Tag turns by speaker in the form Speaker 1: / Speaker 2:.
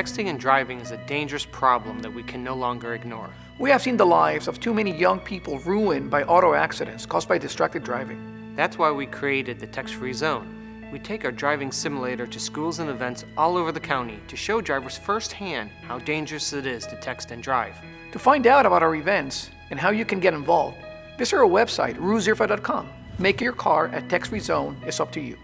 Speaker 1: Texting and driving is a dangerous problem that we can no longer ignore.
Speaker 2: We have seen the lives of too many young people ruined by auto accidents caused by distracted driving.
Speaker 1: That's why we created the Text Free Zone. We take our driving simulator to schools and events all over the county to show drivers firsthand how dangerous it is to text and drive.
Speaker 2: To find out about our events and how you can get involved, visit our website, rueziffra.com. Make your car a text-free zone It's up to you.